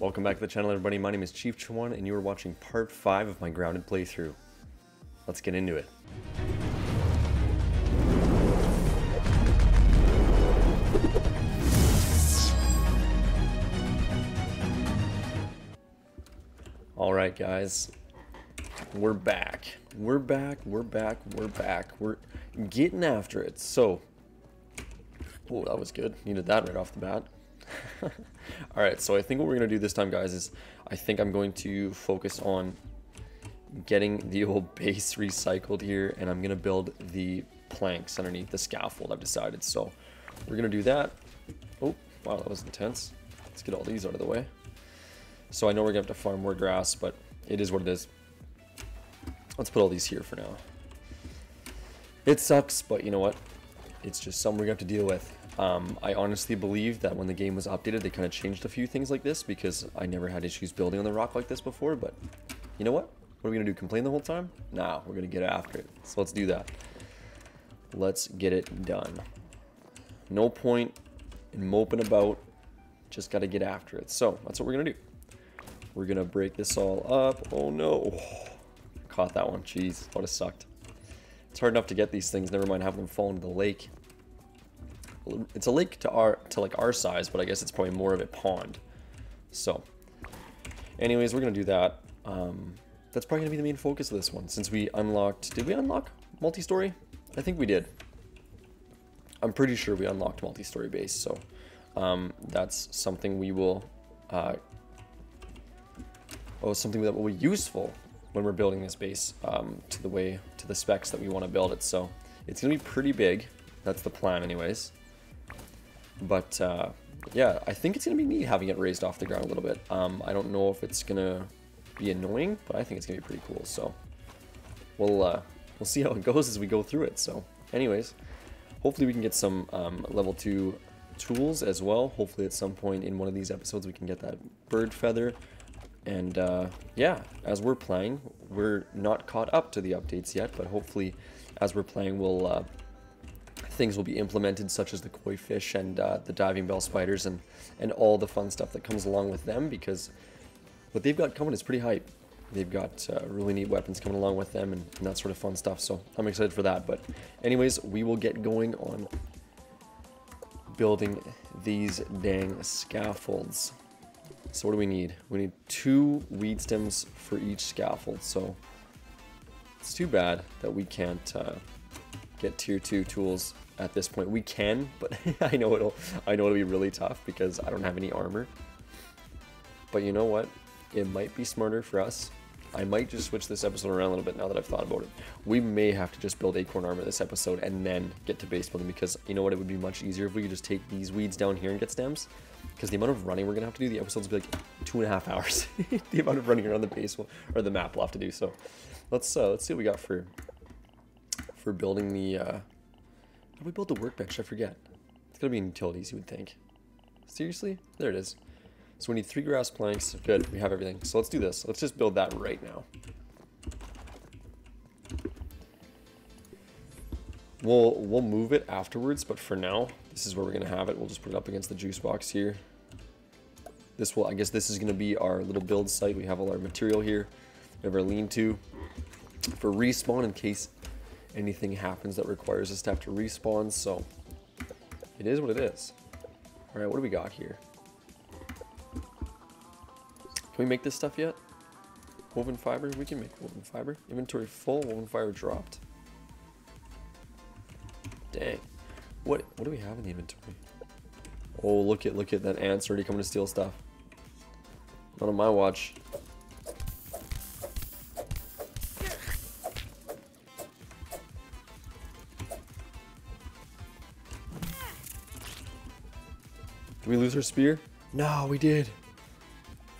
Welcome back to the channel everybody, my name is Chief Chewan and you are watching part 5 of my grounded playthrough. Let's get into it. Alright guys, we're back. We're back, we're back, we're back. We're getting after it. So, oh that was good, needed that right off the bat. Alright, so I think what we're to do this time, guys, is I think I'm going to focus on getting the old base recycled here, and I'm to build the planks underneath the scaffold, I've decided. So we're to do that. Oh, wow, that was intense. Let's get all these out of the way. So I know we're to have to farm more grass, but it is what it is. Let's put all these here for now. It sucks, but you know what? It's just something we're to have to deal with. Um, I honestly believe that when the game was updated, they kind of changed a few things like this because I never had issues building on the rock like this before. But you know what? What are we going to do? Complain the whole time? Nah, we're going to get after it. So let's do that. Let's get it done. No point in moping about. Just got to get after it. So that's what we're going to do. We're going to break this all up. Oh no. Oh, caught that one. Jeez, thought it sucked. It's hard enough to get these things, never mind having them fall into the lake it's a lake to our to like our size, but I guess it's probably more of a pond. So, anyways, we're gonna do that. Um, that's probably gonna be the main focus of this one, since we unlocked. Did we unlock multi-story? I think we did. I'm pretty sure we unlocked multi-story base, so um, that's something we will. Uh, oh, something that will be useful when we're building this base um, to the way to the specs that we want to build it. So it's gonna be pretty big. That's the plan, anyways. But uh, yeah, I think it's going to be neat having it raised off the ground a little bit. Um, I don't know if it's going to be annoying, but I think it's going to be pretty cool. So we'll, uh, we'll see how it goes as we go through it. So anyways, hopefully we can get some um, level 2 tools as well. Hopefully at some point in one of these episodes we can get that bird feather. And uh, yeah, as we're playing, we're not caught up to the updates yet, but hopefully as we're playing we'll uh, things will be implemented, such as the koi fish and uh, the diving bell spiders and, and all the fun stuff that comes along with them because what they've got coming is pretty hype. They've got uh, really neat weapons coming along with them and, and that sort of fun stuff, so I'm excited for that. But anyways, we will get going on building these dang scaffolds. So what do we need? We need two weed stems for each scaffold, so it's too bad that we can't uh, get tier 2 tools at this point. We can, but I know it'll I know it'll be really tough because I don't have any armor. But you know what? It might be smarter for us. I might just switch this episode around a little bit now that I've thought about it. We may have to just build acorn armor this episode and then get to base building because you know what? It would be much easier if we could just take these weeds down here and get stems. Because the amount of running we're gonna have to do, the episodes will be like two and a half hours. the amount of running around the base will, or the map we'll have to do. So let's uh, let's see what we got for for building the uh, do we build the workbench? I forget. It's gonna be in utilities, you would think. Seriously? There it is. So we need three grass planks. Good, we have everything. So let's do this. Let's just build that right now. We'll, we'll move it afterwards, but for now, this is where we're gonna have it. We'll just put it up against the juice box here. This will, I guess this is gonna be our little build site. We have all our material here. We have our lean-to for respawn in case anything happens that requires us to have to respawn, so it is what it is. Alright, what do we got here? Can we make this stuff yet? Woven fiber? We can make woven fiber. Inventory full, woven fiber dropped. Dang. What what do we have in the inventory? Oh look at look at that ant's already coming to steal stuff. Not on my watch. We lose our spear? No, we did.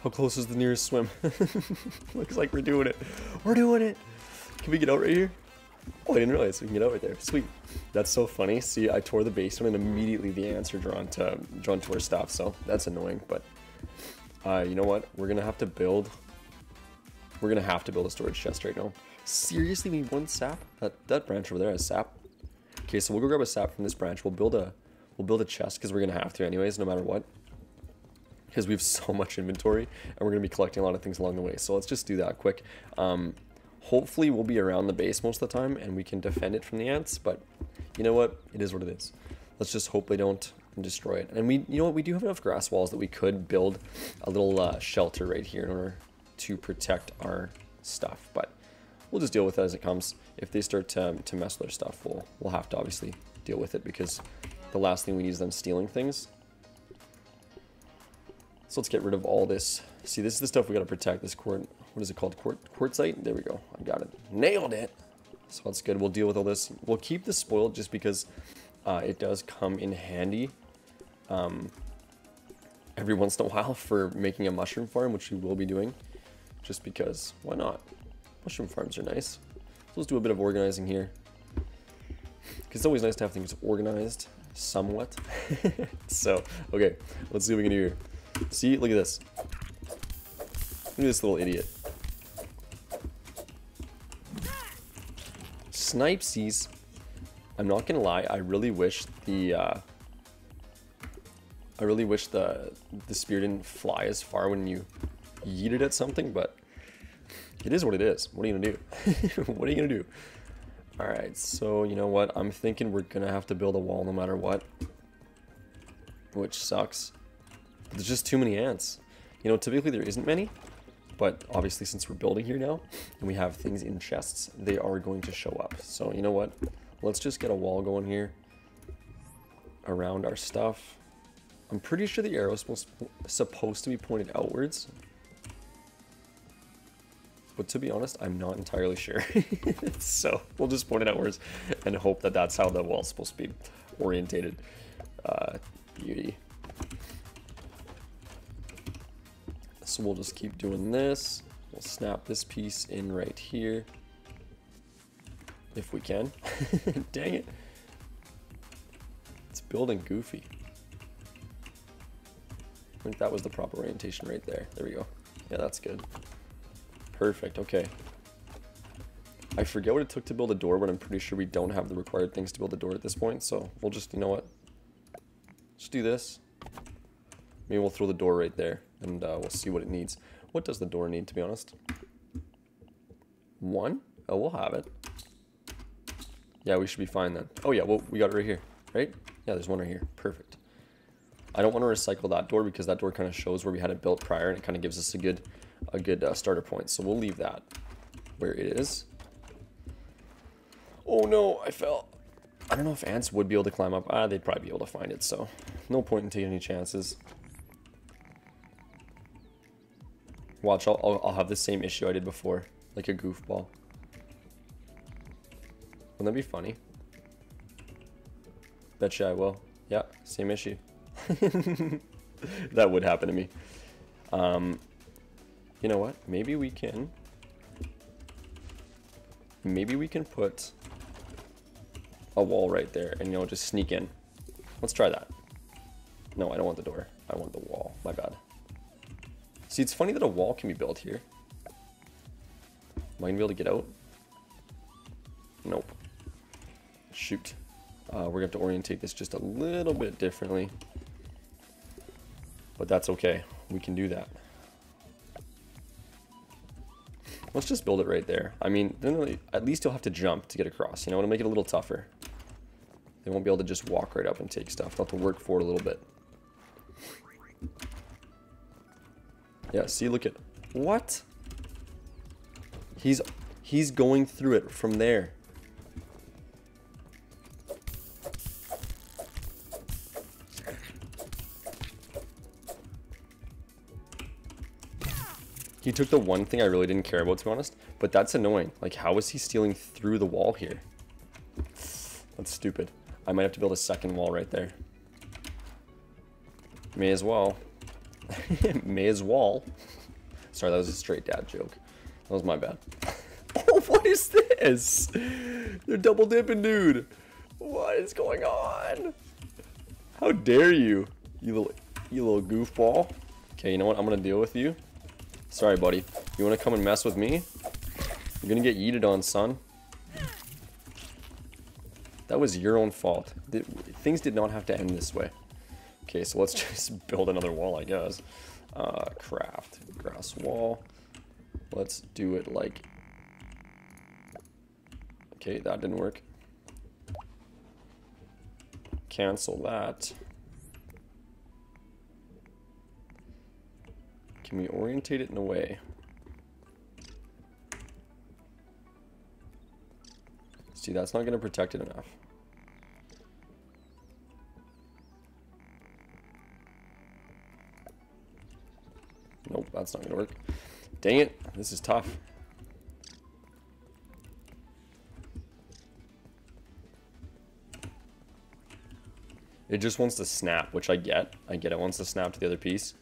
How close is the nearest swim? Looks like we're doing it. We're doing it. Can we get out right here? Oh, I didn't realize we can get out right there. Sweet. That's so funny. See, I tore the basement and immediately the ants are drawn to drawn to our stuff, so that's annoying. But uh, you know what? We're gonna have to build. We're gonna have to build a storage chest right now. Seriously, we need one sap? That that branch over there has sap. Okay, so we'll go grab a sap from this branch. We'll build a We'll build a chest because we're going to have to anyways, no matter what. because we have so much inventory and we're going to be collecting a lot of things along the way. So let's just do that quick. Um, hopefully we'll be around the base most of the time and we can defend it from the ants, but you know what? It is what it is. Let's just hope they don't destroy it. And we, you know what? We do have enough grass walls that we could build a little uh, shelter right here in order to protect our stuff, but we'll just deal with it as it comes. If they start to, to mess with our stuff, we'll, we'll have to obviously deal with it because the last thing we need is them stealing things. So let's get rid of all this. See, this is the stuff we got to protect. This quart, what is it called? Quart, quartzite? There we go. I got it. Nailed it. So that's good. We'll deal with all this. We'll keep this spoiled just because uh, it does come in handy um, every once in a while for making a mushroom farm, which we will be doing. Just because, why not? Mushroom farms are nice. So let's do a bit of organizing here. It's always nice to have things organized somewhat. so, okay, let's see what we can do here. See, look at this. Look at this little idiot. Snipesies. I'm not gonna lie, I really wish the uh, I really wish the the spear didn't fly as far when you yeet it at something, but it is what it is. What are you gonna do? what are you gonna do? Alright, so you know what? I'm thinking we're gonna have to build a wall no matter what. Which sucks. There's just too many ants. You know, typically there isn't many, but obviously since we're building here now, and we have things in chests, they are going to show up. So you know what? Let's just get a wall going here around our stuff. I'm pretty sure the arrow is supposed to be pointed outwards. But to be honest, I'm not entirely sure. so we'll just point it outwards and hope that that's how the wall's supposed to be orientated. Uh, beauty. So we'll just keep doing this. We'll snap this piece in right here. If we can. Dang it. It's building goofy. I think that was the proper orientation right there. There we go. Yeah, that's good. Perfect, okay. I forget what it took to build a door, but I'm pretty sure we don't have the required things to build a door at this point, so we'll just, you know what? Just do this. Maybe we'll throw the door right there and uh, we'll see what it needs. What does the door need, to be honest? One? Oh, we'll have it. Yeah, we should be fine then. Oh yeah, well, we got it right here, right? Yeah, there's one right here. Perfect. I don't want to recycle that door because that door kind of shows where we had it built prior and it kind of gives us a good a good uh, starter point. So we'll leave that where it is. Oh no, I fell. I don't know if ants would be able to climb up. Ah, they'd probably be able to find it, so no point in taking any chances. Watch, I'll, I'll, I'll have the same issue I did before, like a goofball. Wouldn't that be funny? Betcha I will. Yeah, same issue. that would happen to me. Um, you know what? Maybe we can... Maybe we can put a wall right there and, you know, just sneak in. Let's try that. No, I don't want the door. I want the wall. My bad. See, it's funny that a wall can be built here. Am I going to be able to get out? Nope. Shoot. Uh, we're going to have to orientate this just a little bit differently. But that's okay. We can do that. Let's just build it right there. I mean, then at least you'll have to jump to get across. You know, to make it a little tougher. They won't be able to just walk right up and take stuff. They'll have to work for it a little bit. Yeah, see, look at... What? He's... He's going through it from there. He took the one thing I really didn't care about, to be honest. But that's annoying. Like, how is he stealing through the wall here? That's stupid. I might have to build a second wall right there. May as well. May as well. Sorry, that was a straight dad joke. That was my bad. oh, what is this? They're double dipping, dude. What is going on? How dare you, you little, you little goofball. Okay, you know what? I'm gonna deal with you. Sorry, buddy. You wanna come and mess with me? You're gonna get yeeted on, son. That was your own fault. Things did not have to end this way. Okay, so let's just build another wall, I guess. Uh, craft, grass wall. Let's do it like... Okay, that didn't work. Cancel that. Can we orientate it in a way? See, that's not going to protect it enough. Nope, that's not going to work. Dang it, this is tough. It just wants to snap, which I get. I get it wants to snap to the other piece.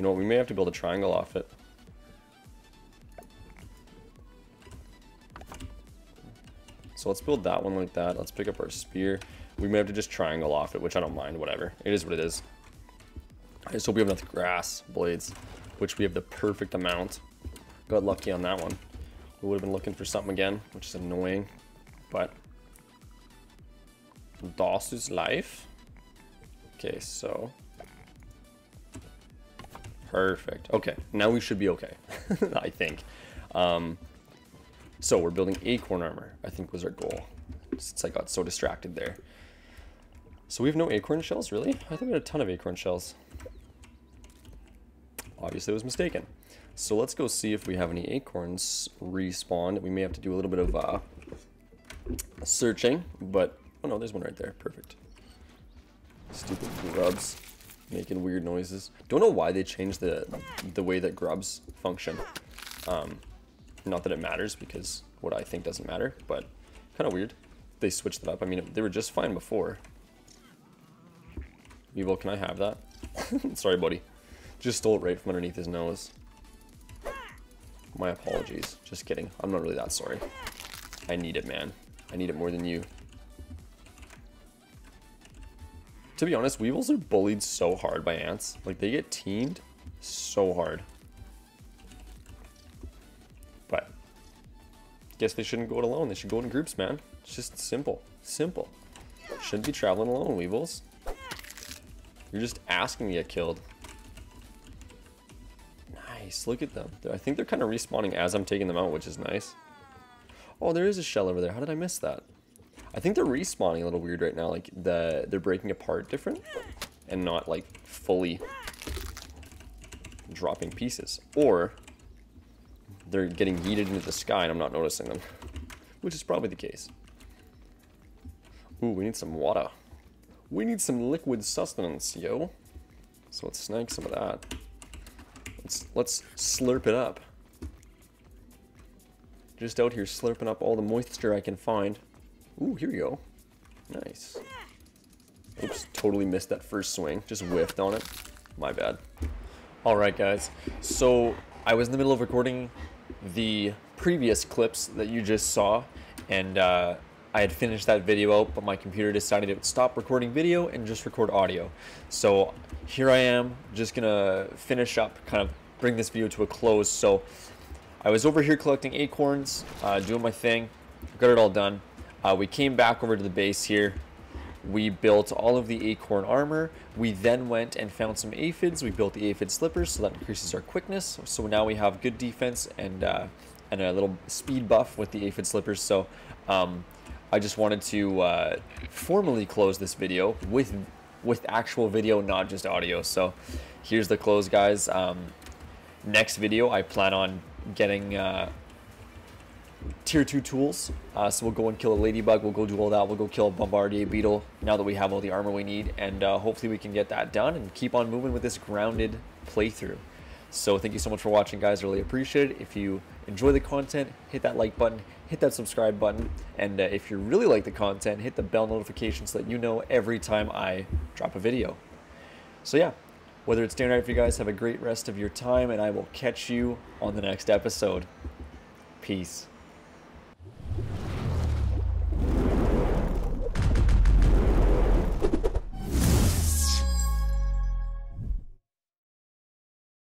You know we may have to build a triangle off it. So let's build that one like that. Let's pick up our spear. We may have to just triangle off it, which I don't mind, whatever. It is what it is. I just hope we have enough grass blades, which we have the perfect amount. Got lucky on that one. We would have been looking for something again, which is annoying, but Das is life. Okay, so perfect. Okay, now we should be okay, I think. Um, so we're building acorn armor, I think was our goal. Since I got so distracted there. So we have no acorn shells, really? I think we had a ton of acorn shells. Obviously I was mistaken. So let's go see if we have any acorns respawned. We may have to do a little bit of uh, searching, but... Oh no, there's one right there. Perfect. Stupid grubs making weird noises. Don't know why they changed the the way that grubs function. Um, not that it matters because what I think doesn't matter, but kind of weird. They switched it up. I mean, they were just fine before. Weevil, can I have that? Sorry, buddy. Just stole it right from underneath his nose. My apologies. Just kidding. I'm not really that sorry. I need it, man. I need it more than you. To be honest, weevils are bullied so hard by ants. Like, they get teamed so hard. But, guess they shouldn't go it alone. They should go in groups, man. It's just simple. Simple. Shouldn't be traveling alone, Weevils. You're just asking to get killed. Nice. Look at them. I think they're kind of respawning as I'm taking them out, which is nice. Oh, there is a shell over there. How did I miss that? I think they're respawning a little weird right now. Like, the they're breaking apart different and not, like, fully dropping pieces. Or they're getting yeeted into the sky and I'm not noticing them. Which is probably the case. Ooh, we need some water. We need some liquid sustenance, yo. So let's snag some of that. Let's let's slurp it up. Just out here slurping up all the moisture I can find. Ooh, here we go. Nice. Oops, totally missed that first swing. Just whiffed on it. My bad. Alright guys, so I was in the middle of recording the previous clips that you just saw and uh, I had finished that video out but my computer decided to stop recording video and just record audio so here I am just gonna finish up kind of bring this video to a close so I was over here collecting acorns uh, doing my thing got it all done uh, we came back over to the base here we built all of the acorn armor. We then went and found some aphids. We built the aphid slippers, so that increases our quickness. So now we have good defense and uh, and a little speed buff with the aphid slippers. So um, I just wanted to uh, formally close this video with with actual video, not just audio. So here's the close, guys. Um, next video, I plan on getting uh, tier 2 tools. Uh, so we'll go and kill a ladybug, we'll go do all that, we'll go kill a bombardier beetle now that we have all the armor we need, and uh, hopefully we can get that done and keep on moving with this grounded playthrough. So thank you so much for watching guys, really appreciate it. If you enjoy the content, hit that like button, hit that subscribe button, and uh, if you really like the content, hit the bell notification so that you know every time I drop a video. So yeah, whether it's day or night for you guys, have a great rest of your time, and I will catch you on the next episode. Peace.